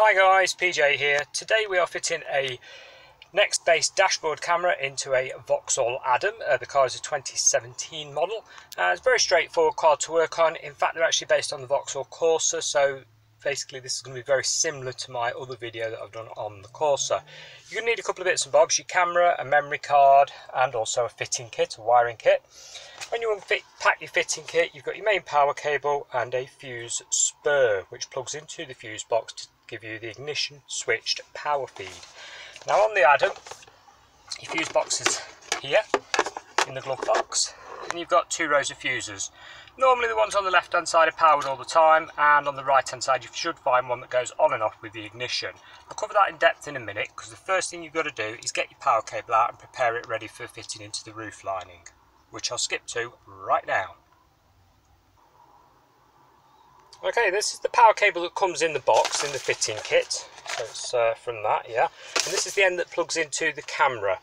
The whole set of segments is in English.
Hi guys, PJ here. Today we are fitting a Nextbase dashboard camera into a Vauxhall Adam. Uh, the car is a 2017 model. Uh, it's a very straightforward car to work on. In fact, they're actually based on the Vauxhall Corsa, so basically this is going to be very similar to my other video that I've done on the Corsa. You're going to need a couple of bits and bobs, your camera, a memory card, and also a fitting kit, a wiring kit. When you unpack your fitting kit, you've got your main power cable and a fuse spur, which plugs into the fuse box to give you the ignition switched power feed. Now on the Adam, your fuse box is here in the glove box, and you've got two rows of fuses. Normally the ones on the left hand side are powered all the time, and on the right hand side you should find one that goes on and off with the ignition. I'll cover that in depth in a minute, because the first thing you've got to do is get your power cable out and prepare it ready for fitting into the roof lining, which I'll skip to right now. Okay, this is the power cable that comes in the box in the fitting kit. So it's uh, from that, yeah. And this is the end that plugs into the camera.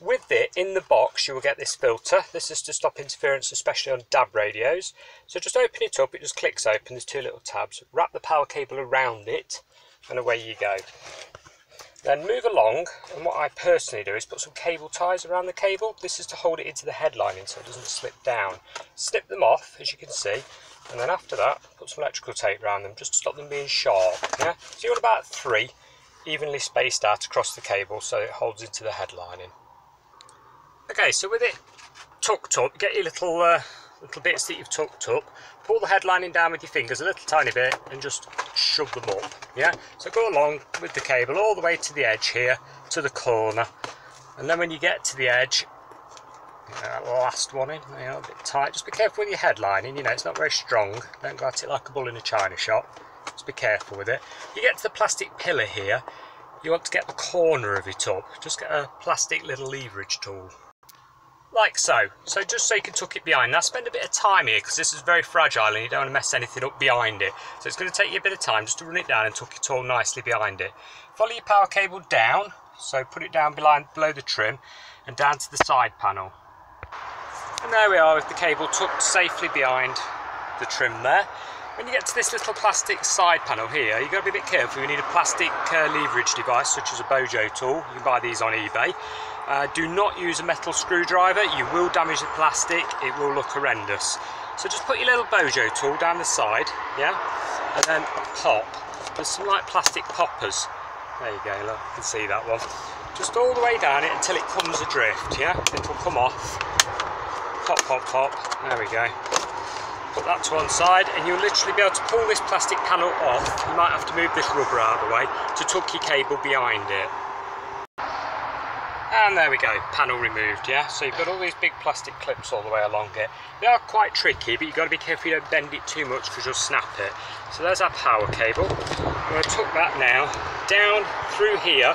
With it, in the box, you will get this filter. This is to stop interference, especially on DAB radios. So just open it up, it just clicks open, there's two little tabs. Wrap the power cable around it, and away you go. Then move along, and what I personally do is put some cable ties around the cable. This is to hold it into the headlining so it doesn't slip down. Snip them off, as you can see, and then after that put some electrical tape around them just to stop them being sharp yeah? So you want about three evenly spaced out across the cable so it holds into the headlining. Okay so with it tucked up get your little uh, little bits that you've tucked up pull the headlining down with your fingers a little tiny bit and just shove them up yeah? So go along with the cable all the way to the edge here to the corner. And then when you get to the edge last one in, you know, a bit tight. Just be careful with your headlining, you know, it's not very strong. Don't go at it like a bull in a china shop. Just be careful with it. You get to the plastic pillar here, you want to get the corner of it up. Just get a plastic little leverage tool. Like so. So just so you can tuck it behind. Now spend a bit of time here because this is very fragile and you don't want to mess anything up behind it. So it's going to take you a bit of time just to run it down and tuck it all nicely behind it. Follow your power cable down. So put it down below the trim and down to the side panel. And there we are with the cable tucked safely behind the trim there. When you get to this little plastic side panel here, you've got to be a bit careful. You need a plastic uh, leverage device, such as a Bojo tool. You can buy these on eBay. Uh, do not use a metal screwdriver. You will damage the plastic. It will look horrendous. So just put your little Bojo tool down the side, yeah? And then pop. There's some like plastic poppers. There you go, look, you can see that one. Just all the way down it until it comes adrift, yeah? It'll come off pop, pop, pop. There we go. Put that to one side and you'll literally be able to pull this plastic panel off. You might have to move this rubber out of the way to tuck your cable behind it. And there we go, panel removed, yeah? So you've got all these big plastic clips all the way along it. They are quite tricky, but you've got to be careful you don't bend it too much because you'll snap it. So there's our power cable. I'm going to tuck that now down through here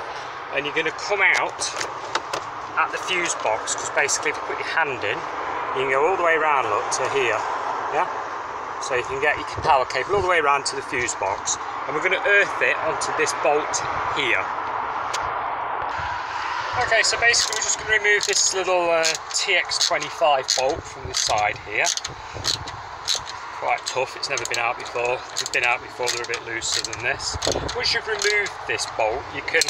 and you're going to come out at the fuse box because basically if you put your hand in you can go all the way around look to here yeah? So you can get your power cable all the way around to the fuse box and we're going to earth it onto this bolt here. Okay so basically we're just going to remove this little uh, TX25 bolt from the side here. Quite tough it's never been out before. If it's been out before they're a bit looser than this. Once you've removed this bolt you can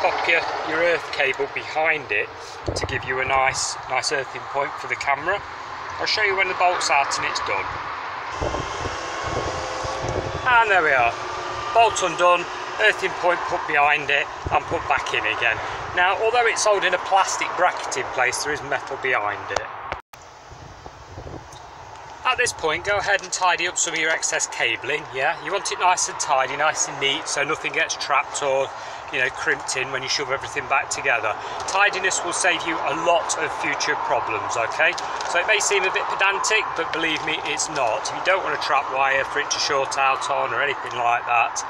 pop your, your earth cable behind it to give you a nice nice earthing point for the camera. I'll show you when the bolt's out and it's done. And there we are. Bolt undone, earthing point put behind it and put back in again. Now although it's holding a plastic bracket in place there is metal behind it. At this point, go ahead and tidy up some of your excess cabling, yeah? You want it nice and tidy, nice and neat, so nothing gets trapped or you know, crimped in when you shove everything back together. Tidiness will save you a lot of future problems, okay? So it may seem a bit pedantic, but believe me, it's not. If You don't want a trap wire for it to short out on or anything like that.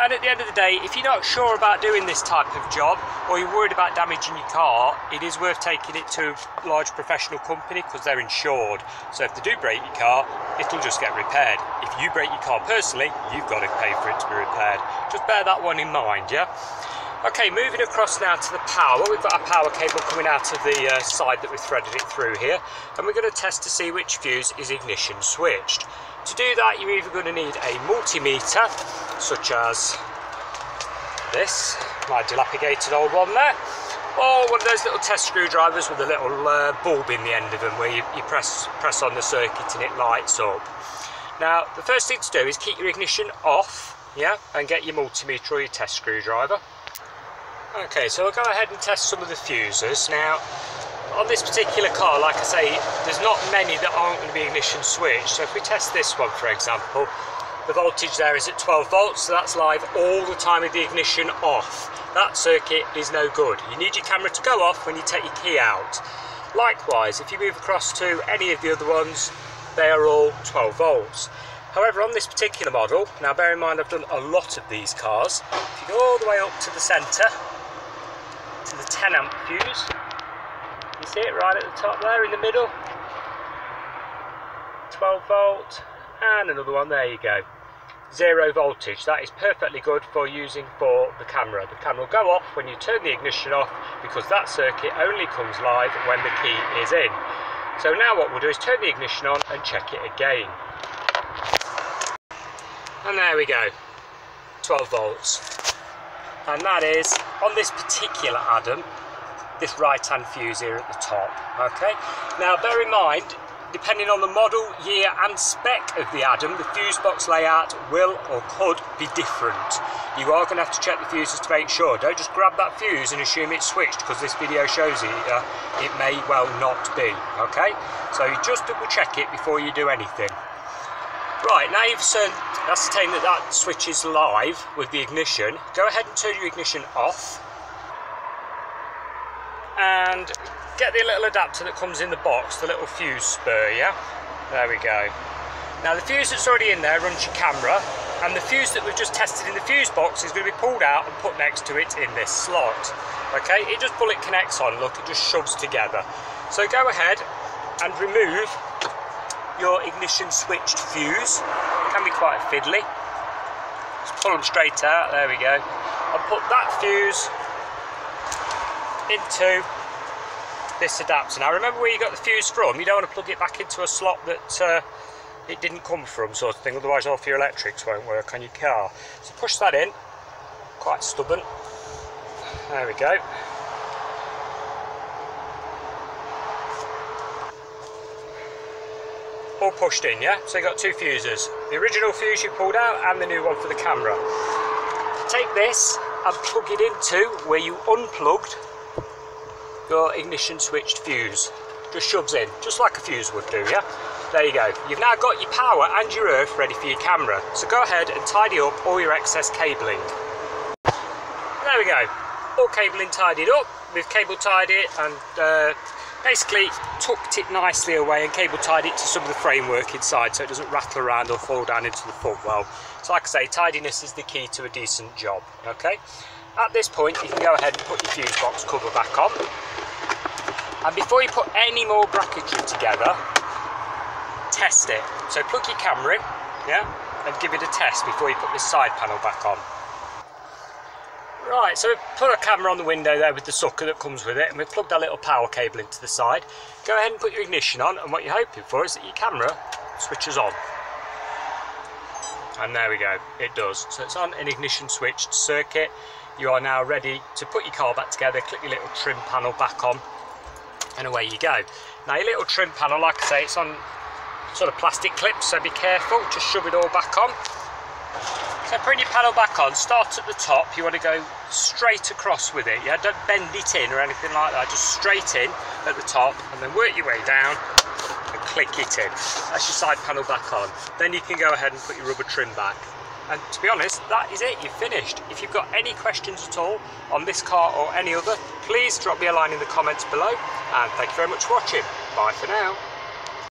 And at the end of the day, if you're not sure about doing this type of job or you're worried about damaging your car, it is worth taking it to a large professional company because they're insured. So if they do break your car, it'll just get repaired. If you break your car personally, you've got to pay for it to be repaired. Just bear that one in mind, yeah? Okay, moving across now to the power. We've got our power cable coming out of the uh, side that we threaded it through here. And we're going to test to see which fuse is ignition switched. To do that, you're either going to need a multimeter, such as this, my dilapidated old one there, or one of those little test screwdrivers with a little uh, bulb in the end of them where you, you press, press on the circuit and it lights up. Now, the first thing to do is keep your ignition off, yeah, and get your multimeter or your test screwdriver. Okay, so we'll go ahead and test some of the fuses. Now, on this particular car, like I say, there's not many that aren't going to be ignition switched. So if we test this one, for example, the voltage there is at 12 volts, so that's live all the time with the ignition off. That circuit is no good. You need your camera to go off when you take your key out. Likewise, if you move across to any of the other ones, they are all 12 volts. However, on this particular model, now bear in mind I've done a lot of these cars, if you go all the way up to the centre, to the 10 amp fuse, you see it right at the top there in the middle, 12 volt, and another one, there you go. Zero voltage, that is perfectly good for using for the camera. The camera will go off when you turn the ignition off because that circuit only comes live when the key is in. So now what we'll do is turn the ignition on and check it again. And there we go, 12 volts. And that is, on this particular Adam, this right hand fuse here at the top, okay? Now bear in mind, depending on the model, year and spec of the Adam, the fuse box layout will or could be different. You are going to have to check the fuses to make sure. Don't just grab that fuse and assume it's switched because this video shows it. Uh, it may well not be, okay? So you just double check it before you do anything. Right, now you've ascertained that that switch is live with the ignition, go ahead and turn your ignition off and get the little adapter that comes in the box, the little fuse spur, yeah? There we go. Now the fuse that's already in there runs your camera and the fuse that we've just tested in the fuse box is going to be pulled out and put next to it in this slot. Okay, it just bullet connects on, look, it just shoves together. So go ahead and remove your ignition switched fuse. It can be quite fiddly. Just pull them straight out, there we go. And put that fuse into this adapter. Now remember where you got the fuse from, you don't want to plug it back into a slot that uh, it didn't come from sort of thing, otherwise all your electrics won't work on your car. So push that in, quite stubborn. There we go. all pushed in, yeah? So you've got two fuses. The original fuse you pulled out and the new one for the camera. Take this and plug it into where you unplugged your ignition switched fuse. Just shoves in, just like a fuse would do, yeah? There you go. You've now got your power and your earth ready for your camera. So go ahead and tidy up all your excess cabling. There we go. All cabling tidied up. We've cable tied it and uh, basically tucked it nicely away and cable tied it to some of the framework inside so it doesn't rattle around or fall down into the footwell. So like I say, tidiness is the key to a decent job, okay? At this point, you can go ahead and put your fuse box cover back on. And before you put any more bracketry together, test it. So plug your camera in, yeah, and give it a test before you put this side panel back on. Right, so we've put a camera on the window there with the sucker that comes with it and we've plugged our little power cable into the side. Go ahead and put your ignition on and what you're hoping for is that your camera switches on. And there we go, it does. So it's on an ignition switched circuit. You are now ready to put your car back together, click your little trim panel back on and away you go. Now your little trim panel, like I say, it's on sort of plastic clips, so be careful, just shove it all back on. So putting your panel back on, start at the top, you want to go straight across with it, yeah, don't bend it in or anything like that, just straight in at the top and then work your way down and click it in. That's your side panel back on. Then you can go ahead and put your rubber trim back. And to be honest, that is it, you've finished. If you've got any questions at all on this car or any other, please drop me a line in the comments below. And thank you very much for watching. Bye for now.